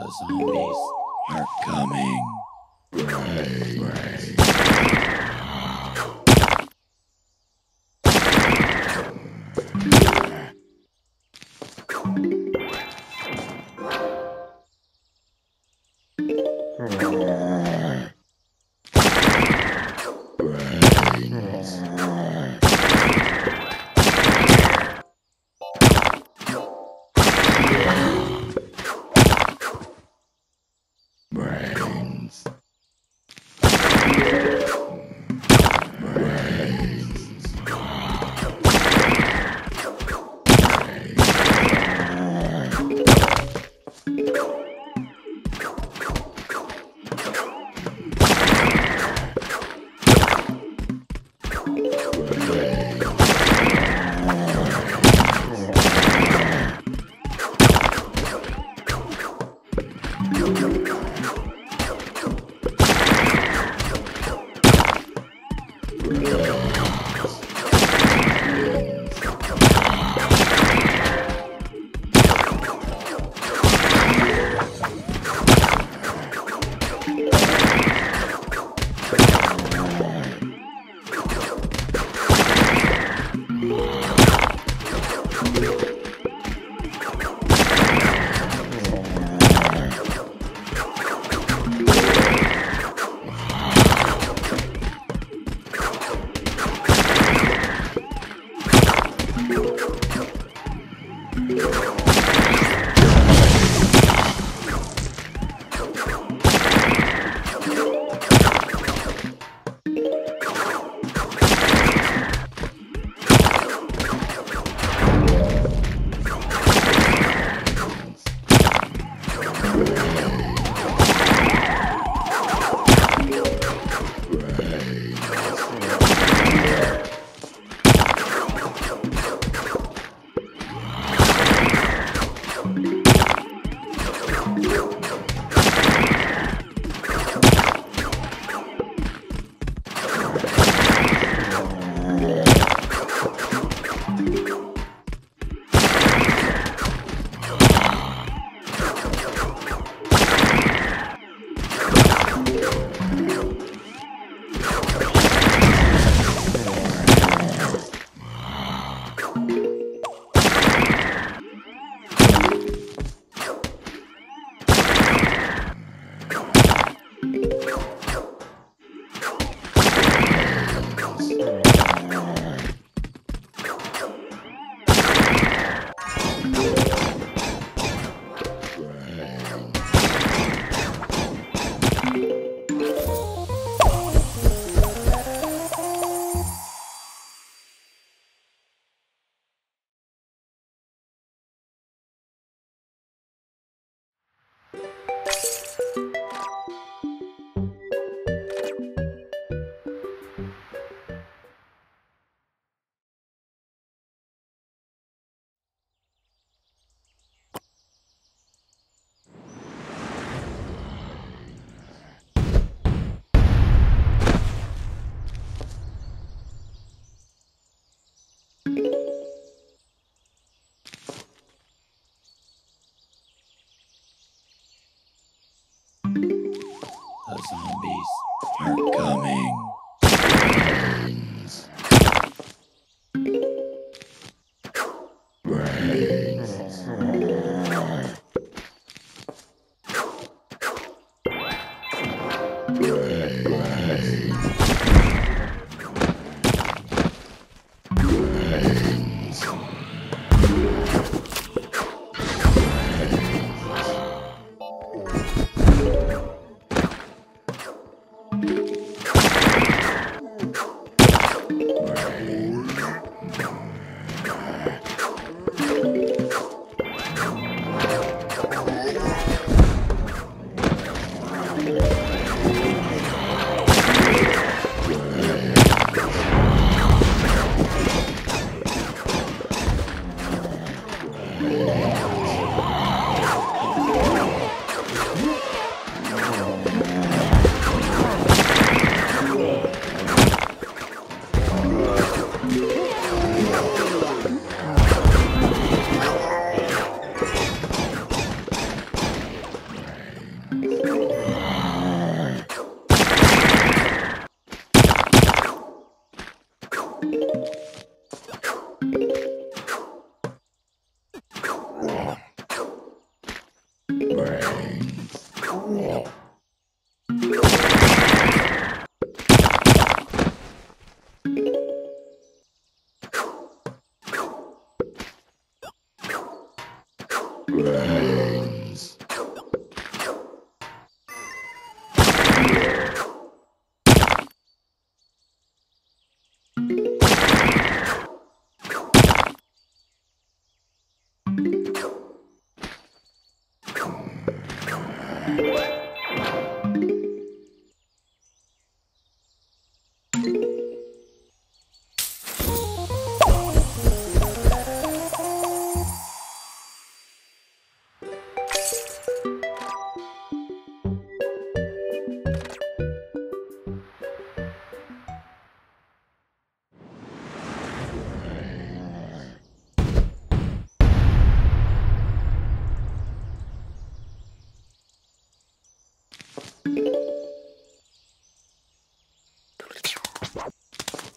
The zombies are coming. Brains. Música Brains. Brains,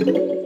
Ooh.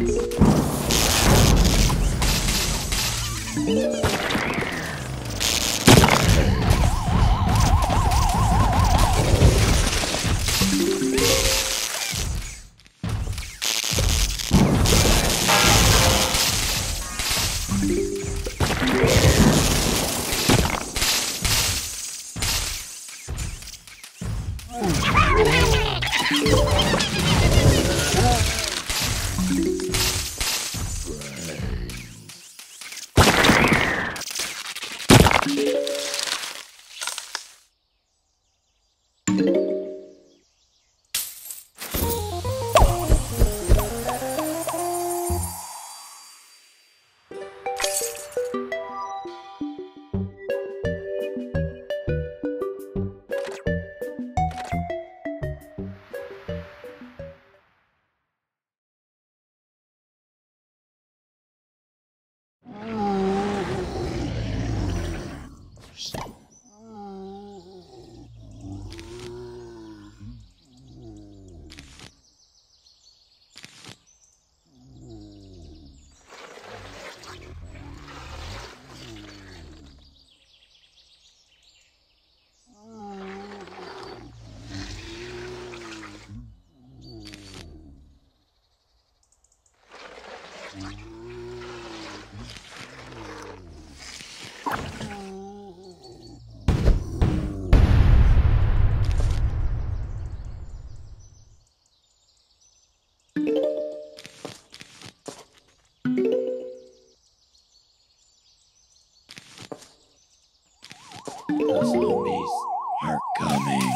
Thank you. The zombies are coming.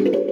Watch.